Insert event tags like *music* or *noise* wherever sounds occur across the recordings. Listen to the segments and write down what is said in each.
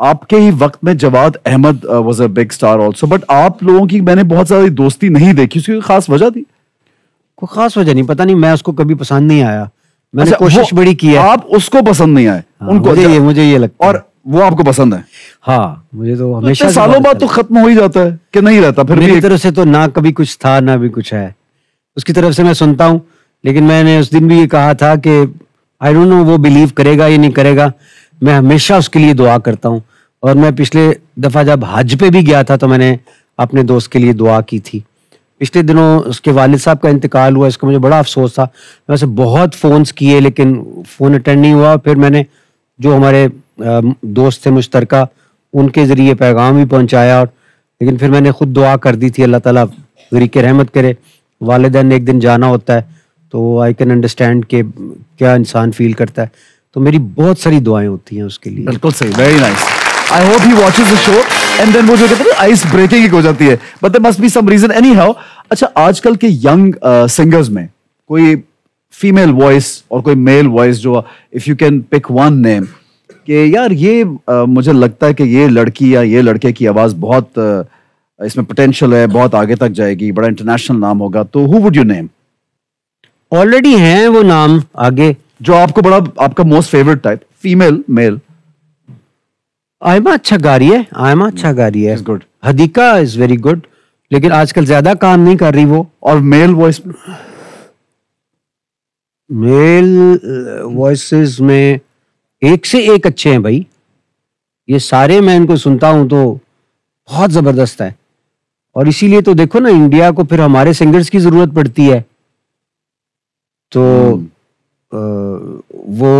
आपके ही वक्त में Jawad Ahmed was a big star also but आप लोगों की मैंने बहुत सारी दोस्ती नहीं देखी उसकी खास वजह थी? कोई खास वजह नहीं पता नहीं मैं उसको कभी पसंद नहीं आया। मैंने अच्छा, कोशिश बड़ी की है। आप उसको पसंद नहीं आए हाँ, उनको मुझे ये मुझे ये लगता और वो आपको पसंद है? हाँ मुझे तो हमेशा इतने से सालों बाद अच्छा तो खत्म हो ही जाता है कि नहीं रहता फिर मेरी तरफ़ से तो ना कभी कुछ था ना भी कुछ है। उसकी तरफ़ से मैं सुनता हूँ लेकिन मैंने उस दिन भी ये कहा था कि आई डोंट नो वो बिलीव करेगा या नहीं करेगा मैं हमेशा उसके लिए दुआ करता हूँ। और मैं पिछले दफ़ा जब हज पे भी गया था तो मैंने अपने दोस्त के लिए दुआ की थी। पिछले दिनों उसके वालिद साहब का इंतकाल हुआ, इसका मुझे बड़ा अफसोस था। मैं उसे बहुत फ़ोन्स किए, लेकिन फ़ोन अटेंड नहीं हुआ। फिर मैंने जो हमारे दोस्त थे मुश्तरका, उनके ज़रिए पैगाम भी पहुँचाया और, लेकिन फिर मैंने खुद दुआ कर दी थी, अल्लाह ताला गरीक रहमत करे। वालिदैन एक दिन जाना होता है तो आई कैन अंडरस्टैंड कि, क्या इंसान फील करता है। तो मेरी बहुत सारी दुआएँ होती हैं उसके लिए। बिल्कुल सही very nice I hope he watches the show and then वो जो कहते हैं आइस ब्रेकिंग हो जाती है। But there must be some reason anyhow अच्छा आजकल के यंग सिंगर्स में कोई फीमेल वॉइस और कोई मेल वॉइस जो if you can pick one name कि यार ये uh, मुझे लगता है कि ये लड़की या ये लड़के की आवाज़ बहुत uh, इसमें पोटेंशियल है बहुत आगे तक जाएगी बड़ा इंटरनेशनल नाम होगा तो who would you name already हैं वो नाम आगे। जो आपको बड़ा आपका most favourite type female male Aima अच्छा गा रही है आयमा अच्छा गा रही है। good. Hadiqa is very good लेकिन आजकल ज़्यादा काम नहीं कर रही वो। और मेल वॉइस मेल वॉइसेस में एक से एक अच्छे हैं भाई। ये सारे मैं इनको सुनता हूँ तो बहुत ज़बरदस्त है। और इसीलिए तो देखो ना इंडिया को फिर हमारे सिंगर्स की ज़रूरत पड़ती है। तो अ, वो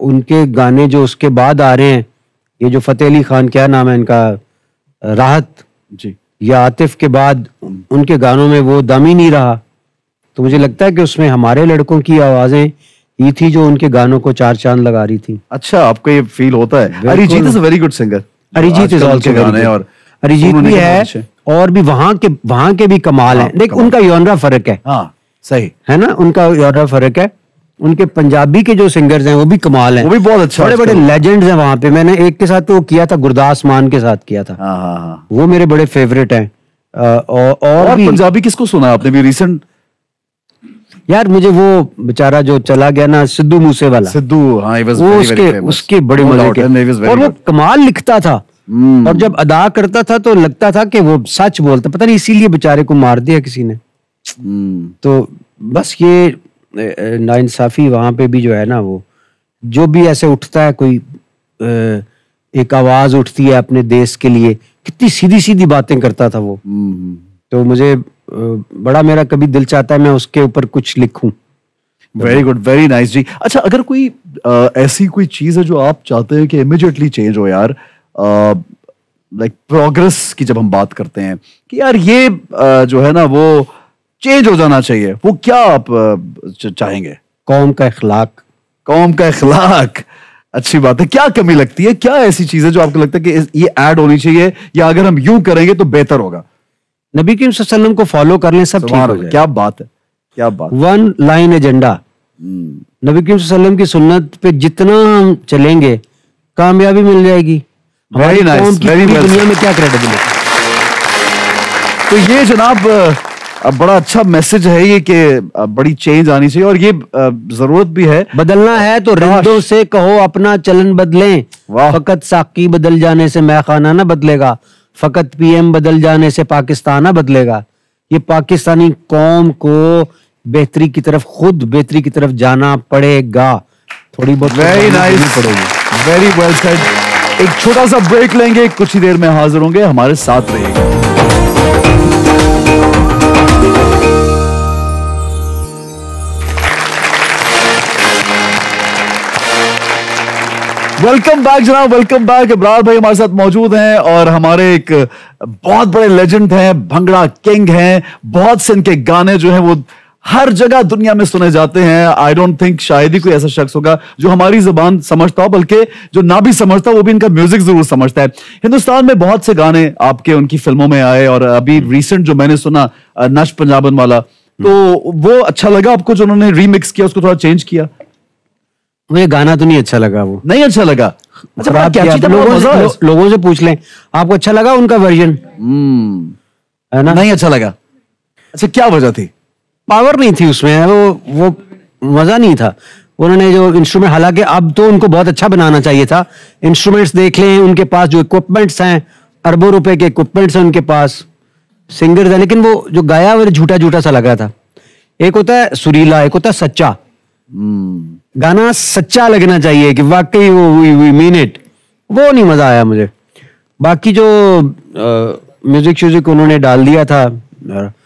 उनके गाने जो उसके बाद आ रहे हैं ये जो फतेह अली खान क्या नाम है इनका राहत जी। या आतिफ के बाद उनके गानों में वो दम ही नहीं रहा। तो मुझे लगता है कि उसमें हमारे लड़कों की आवाज़ें ये थी जो उनके गानों को चार चाँद लगा रही थी। अच्छा आपको ये फील होता है। Arijit is very good singer Arijit is also गाने और अरिजीत भी है और भी वहाँ के वहाँ के भी कमाल हाँ, हैं देख उनका योनरा फ़र्क है। हाँ सही। है ना? उनका योनरा फ़र्क है। उनके पंजाबी के जो सिंगर्स हैं वो भी कमाल हैं। वो भी बहुत अच्छा बड़े बड़े लेजेंड्स हैं वहाँ पे। मैंने एक के साथ तो किया था गुरदास मान के साथ किया था। हाँ हाँ हाँ। वो मेरे बड़े फेवरेट हैं। और, और और पंजाबी किसको सुना आपने भी रिसेंट यार मुझे वो बेचारा जो चला गया ना सिद्धू मूसे वाला सिद्धू हाँ वो very, उसके. उसके बड़े मज़े के। और वो कमाल लिखता था। हम्म, और जब अदा करता था तो लगता था कि वो सच बोलता। पता नहीं इसीलिए बेचारे को मार दिया किसी ने। हम्म, तो बस ये नाइंसाफी वहाँ पे भी जो है ना वो जो भी ऐसे उठता है कोई एक आवाज़ उठती है अपने देश के लिए कितनी सीधी सीधी बातें करता था वो। हम्म, तो मुझे बड़ा मेरा कभी दिल चाहता है मैं उसके ऊपर कुछ लिखूं। वेरी गुड वेरी नाइस जी। अच्छा अगर कोई अ, ऐसी कोई चीज़ है जो आप चाहते हैं कि इमिडिएटली चेंज हो यार लाइक प्रोग्रेस की जब हम बात करते हैं कि यार ये अ, जो है ना वो चेंज हो जाना चाहिए। वो क्या आप चाहेंगे? कौम का इखलाक। कौम का इखलाक। अच्छी बात है। क्या कमी लगती है? क्या ऐसी चीज़ है जो आपको लगता है कि ये ऐड होनी चाहिए या अगर हम यूँ करेंगे तो बेहतर होगा? नबी करीम वसल्लम को फॉलो कर लें सब ठीक हो जाए क्या बात है। क्या बात वन लाइन एजेंडा। नबी करीम वसल्लम की सुन्नत पे जितना हम चलेंगे कामयाबी मिल जाएगी। की very well दुनिया में क्या क्रेडिबिलिटी तो ये जनाब अ, बड़ा अच्छा मैसेज है ये कि बड़ी चेंज आनी चाहिए और ये ज़रूरत भी है। बदलना है तो रिंदों से कहो अपना चलन बदलें। फकत साकी बदल जाने से मैखाना ना बदलेगा। फकत पीएम बदल जाने से पाकिस्तान ना बदलेगा। ये पाकिस्तानी कौम को बेहतरी की तरफ़ खुद बेहतरी की तरफ़ जाना पड़ेगा। थोड़ी बहुत वेरी नाइस पड़ेगी। वेरी वेल सेड एक छोटा सा ब्रेक लेंगे कुछ ही देर में हाजिर होंगे हमारे साथ रहिएगा। वेलकम बैक जनाब. वेलकम बैक इब्रार भाई हमारे साथ मौजूद हैं और हमारे एक बहुत बड़े लेजेंड हैं, भंगड़ा किंग हैं. बहुत से इनके गाने जो हैं वो हर जगह दुनिया में सुने जाते हैं. आई डोंट थिंक शायद ही कोई ऐसा शख्स होगा जो हमारी जबान समझता हो, बल्कि जो ना भी समझता वो भी इनका म्यूज़िक ज़रूर समझता है. हिंदुस्तान में बहुत से गाने आपके उनकी फ़िल्मों में आए और अभी रिसेंट जो मैंने सुना नश पंजाबन वाला तो वो अच्छा लगा आपको जो उन्होंने रीमिक्स किया, उसको थोड़ा चेंज किया? मुझे गाना तो नहीं अच्छा लगा वो। नहीं अच्छा लगा? अच्छा बड़ा लोगों से, लो, लोगों से पूछ लें। आपको अच्छा लगा उनका वर्जन हम्म, है ना? नहीं अच्छा लगा। अच्छा क्या वजह थी? पावर नहीं थी उसमें वो वो मज़ा नहीं था। उन्होंने जो इंस्ट्रूमेंट हालाँकि अब तो उनको बहुत अच्छा बनाना चाहिए था। इंस्ट्रूमेंट्स देख लें उनके पास जो इक्विपमेंट्स हैं अरबों रुपए के इक्विपमेंट्स हैं उनके पास। सिंगर्स हैं लेकिन वो जो गाया वो झूठा झूठा सा लगा था। एक होता है सुरीला एक होता है सच्चा। हम्म, गाना सच्चा लगना चाहिए कि वाकई वो वी मीन इट वो नहीं मज़ा आया मुझे। बाकी जो म्यूज़िक श्यूजिक उन्होंने डाल दिया था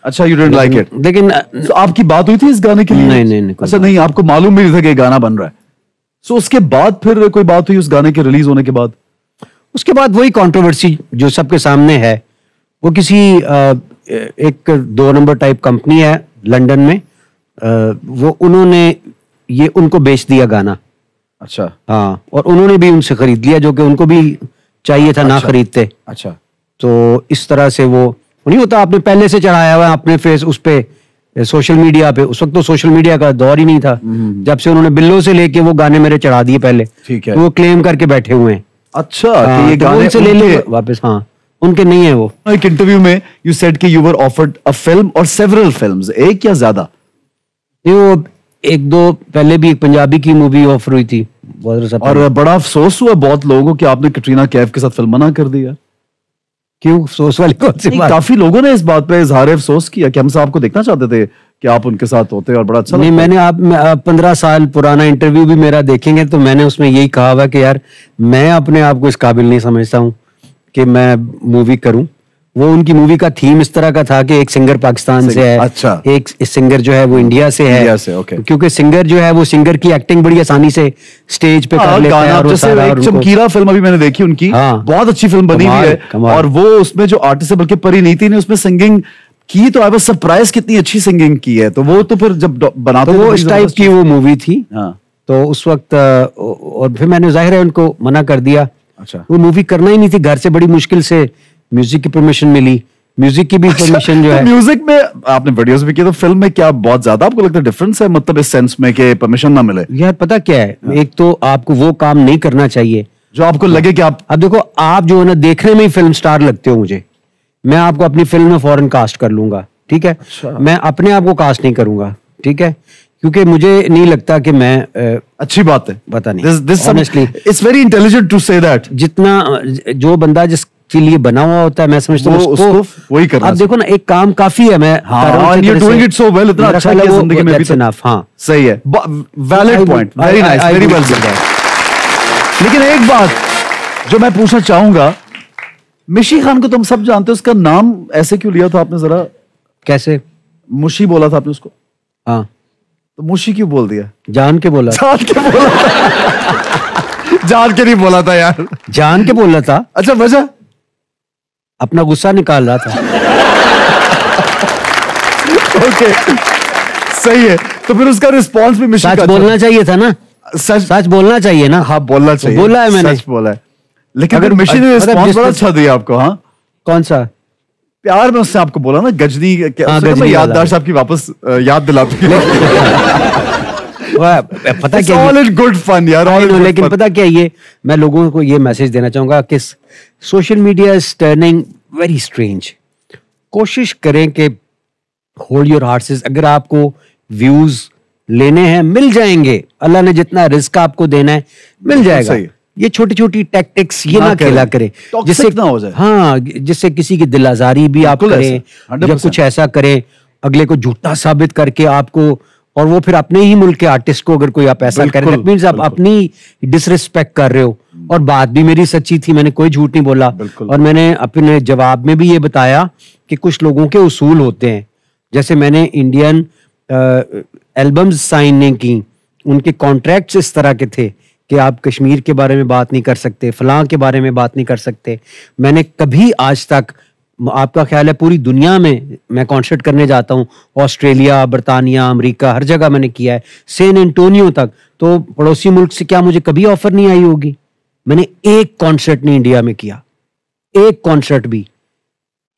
अच्छा यू डेंट लाइक इट लेकिन तो आपकी बात हुई थी इस गाने के लिए? नहीं, नहीं, नहीं, अच्छा नहीं आपको मालूम भी नहीं था कि गाना बन रहा है। सो उसके बाद फिर कोई बात हुई उस गाने के रिलीज़ होने के बाद? उसके बाद वही कंट्रोवर्सी जो सबके सामने है। वो किसी एक दो नंबर टाइप कंपनी है लंदन में। वो उन्होंने ये उनको बेच दिया गाना। अच्छा। हाँ और उन्होंने भी उनसे खरीद लिया जो कि उनको भी चाहिए था अच्छा, ना। खरीदते। अच्छा। तो इस तरह से वो नहीं होता आपने पहले से चढ़ाया हुआ है अपने फेस उस पे सोशल मीडिया पे। उस वक्त तो सोशल मीडिया का दौर ही नहीं था। जब से उन्होंने बिल्लो से लेके वो गाने मेरे चढ़ा दिए पहले ठीक है। तो वो क्लेम करके बैठे हुए हैं। अच्छा हाँ, कि ये तो गाने उनसे ले ले वापस हाँ उनके नहीं है वो। एक इंटरव्यू में यू सेड कि you were offered a film और सेवरल फिल्म्स एक या ज़्यादा? ये वो एक दो पहले भी एक पंजाबी की मूवी ऑफ़र हुई थी और बड़ा अफसोस हुआ बहुत लोगों को आपने कटरीना कैफ के साथ फ़िल्म मना कर दी यार क्यों? अफसोस वाली कौन सी बात? काफ़ी लोगों ने इस बात पे इजहार अफसोस किया कि हम साहब को देखना चाहते थे कि आप उनके साथ होते और बड़ा अच्छा नहीं मैंने आप पंद्रह साल पुराना इंटरव्यू भी मेरा देखेंगे तो मैंने उसमें यही कहा हुआ कि यार मैं अपने आप को इस काबिल नहीं समझता हूँ कि मैं मूवी करूँ। वो उनकी मूवी का थीम इस तरह का था कि एक सिंगर पाकिस्तान से है अच्छा। एक सिंगर जो है वो इंडिया से है। इंडिया से, ओके। क्योंकि सिंगर जो है वो सिंगर की एक्टिंग बड़ी आसानी से स्टेज पे कर हाँ, लेता है और जैसे एक चमकीला फ़िल्म अभी मैंने देखी उनकी। हाँ। बहुत अच्छी फ़िल्म बनी हुई है। और वो उसमें जो आर्टिस्ट है बल्कि परिणीति ने उसमें सिंगिंग की तो आई वाज सरप्राइज़ कितनी अच्छी सिंगिंग की है। तो वो तो फिर जब बनाते तो वो इस टाइप की वो मूवी थी। हाँ। तो उस वक्त और फिर मैंने ज़ाहिर है उनको मना कर दिया। अच्छा। वो मूवी करना ही नहीं थी घर से बड़ी मुश्किल से म्यूज़िक की परमिशन मिली। म्यूज़िक की भी *laughs* परमिशन जो तो है। म्यूज़िक में आपने वीडियोस भी किए तो फ़िल्म में क्या बहुत ज़्यादा आपको लगता है डिफरेंस है? मतलब इस सेंस में कि परमिशन ना मिले। यार पता क्या है? एक तो आपको वो काम नहीं करना चाहिए। जो आपको लगे कि आप अब देखो आप जो है ना देखने में ही फ़िल्म स्टार लगते हो मुझे। मैं आपको अपनी फ़िल्म में फॉरन कास्ट कर लूँगा ठीक है? अच्छा। मैं अपने आप को कास्ट नहीं करूँगा ठीक है? क्योंकि मुझे नहीं लगता कि मैं अ, अच्छी बात है। पता नहीं। This this it's very intelligent to say that जितना जो बंदा जिसके लिए बना हुआ होता है मैं समझता हूँ वो उसको। वही करना अब देखो ना एक काम काफ़ी है मैं कर सही है। Valid point very nice very well लेकिन एक बात जो मैं पूछना चाहूँगा मिशी खान को तुम सब जानते हो उसका नाम ऐसे क्यों लिया था आपने जरा? कैसे? मुशी बोला था आपने उसको। हाँ। तो मुशी क्यों बोल दिया? जान के बोला। जान के बोला। जान के नहीं बोला था यार। जान के बोला था। अच्छा वजह? अपना गुस्सा निकाल रहा था। ओके सही है। तो फिर उसका रिस्पॉन्स भी मिशी सच बोलना चाहिए था ना? सच सच बोलना चाहिए ना? हाँ बोलना चाहिए। बोला है मैंने। सच बोला है। लेकिन अगर- अगर मिशी ने रिस्पॉन्स बड़ा अच्छा दिया आपको हाँ? कौन सा? प्यार में उससे आपको बोला ना गजनी गजनी याददाश्त आपकी वापस याद दिला *laughs* पता क्या गुड फन यार लेकिन पता क्या ये मैं लोगों को ये मैसेज देना चाहूँगा कि social media is turning very strange कोशिश करें कि होल्ड योर हार्सेस अगर आपको व्यूज़ लेने हैं मिल जाएँगे। अल्लाह ने जितना रिस्क आपको देना है मिल जाएगा। ये छोटी छोटी टैक्टिक्स ये ना खेला करें। ना हो जाए। हाँ जिससे किसी की दिल आजारी भी आप करें या कुछ ऐसा करें अगले को झूठा साबित करके आपको और वो फिर अपने ही मुल्क के आर्टिस्ट को अगर कोई आप ऐसा करें मीन्स आप अपनी डिसरिस्पेक्ट कर रहे हो। और बात भी मेरी सच्ची थी मैंने कोई झूठ नहीं बोला। और मैंने अपने जवाब में भी ये बताया कि कुछ लोगों के उसूल होते हैं। जैसे मैंने इंडियन एल्बम्स साइन नहीं की उनके कॉन्ट्रैक्ट्स इस तरह के थे कि आप कश्मीर के बारे में बात नहीं कर सकते फलां के बारे में बात नहीं कर सकते। मैंने कभी आज तक आपका ख्याल है पूरी दुनिया में मैं कॉन्सर्ट करने जाता हूँ ऑस्ट्रेलिया बरतानिया अमेरिका हर जगह मैंने किया है सेन एंटोनियो तक। तो पड़ोसी मुल्क से क्या मुझे कभी ऑफ़र नहीं आई होगी? मैंने एक कॉन्सर्ट नहीं इंडिया में किया। एक कॉन्सर्ट भी।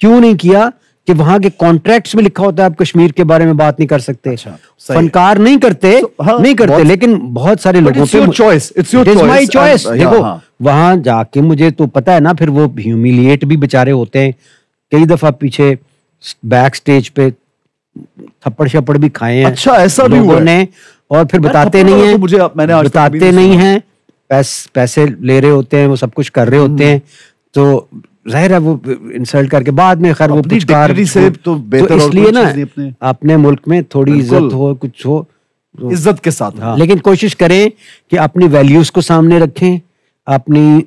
क्यों नहीं किया कि वहाँ के कॉन्ट्रैक्ट्स में लिखा होता है आप कश्मीर के बारे में बात नहीं कर सकते। अच्छा, फनकार नहीं करते So, हाँ, नहीं करते बहुत- लेकिन बहुत सारे लोगों choice माई and- चॉइस देखो हाँ। वहाँ जाके मुझे तो पता है ना फिर वो ह्यूमिलिएट भी बेचारे होते हैं। कई दफ़ा पीछे बैक स्टेज पे थप्पड़ शप्पड़ भी खाए हैं अच्छा, ऐसा भी हुआ? ने और फिर बताते नहीं है तो मुझे- मैंने बताते नहीं है। पैस, पैसे ले रहे होते हैं वो सब कुछ कर रहे होते हैं तो ज़ाहिर है वो इंसल्ट करके बाद में खैर वो पुचकार से तो बेहतर और इसलिए ना अपने- अपने मुल्क में थोड़ी इज़्ज़त हो कुछ हो तो- इज़्ज़त के साथ। हाँ। लेकिन कोशिश करें कि अपनी वैल्यूज़ को सामने रखें अपनी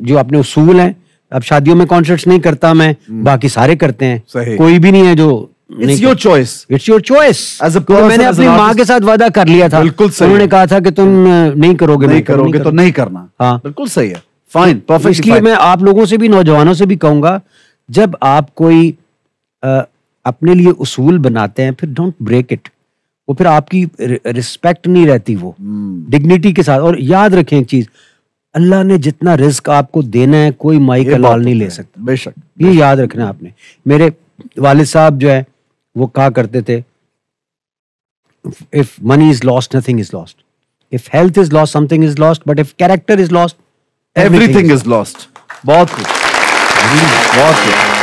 जो अपने उसूल हैं। अब शादियों में कॉन्सर्ट्स नहीं करता मैं बाकी सारे करते हैं। हम्म। कोई भी नहीं है जो it's your choice it's your choice मैंने अपनी माँ के साथ वादा कर लिया था। बिल्कुल सही। उन्होंने। कहा था कि तुम नहीं करोगे नहीं करोगे तो नहीं करना। हाँ। बिल्कुल सही है। फाइन तो परफेक्ट इसलिए मैं आप लोगों से भी नौजवानों से भी कहूँगा जब आप कोई अपने लिए उसूल बनाते हैं फिर डोंट ब्रेक इट वो फिर आपकी रिस्पेक्ट नहीं रहती वो। हम्म। डिग्निटी के साथ। और याद रखें एक चीज़ अल्लाह ने जितना रिस्क आपको देना है कोई माई का लाल नहीं ले सकता। बेशक। ये याद रखना आपने। मेरे वालिद साहब जो है वो कहा करते थे if money is lost nothing is lost if health is lost something is lost but if character is lost everything is lost बहुत कुछ। बहुत कुछ।